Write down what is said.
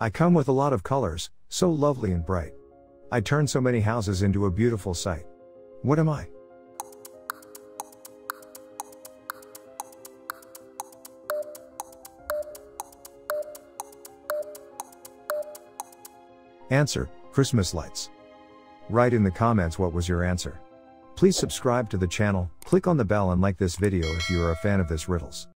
I come with a lot of colors, so lovely and bright. I turn so many houses into a beautiful sight. What am I? Answer Christmas lights. Write in the comments what was your answer. Please subscribe to the channel, click on the bell and like this video if you are a fan of this riddles.